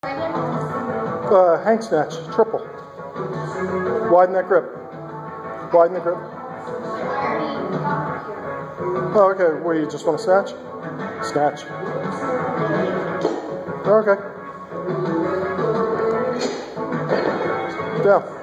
Uh, hang snatch, triple. Widen that grip. Widen the grip. Oh, okay. Where you just want to snatch? Snatch. Okay. Yeah.